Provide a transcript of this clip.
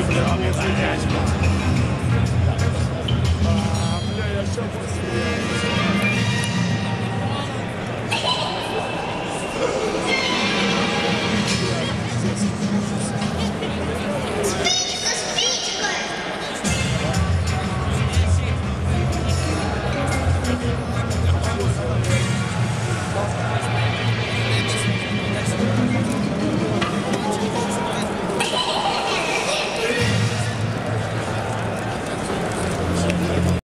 Just get on your back.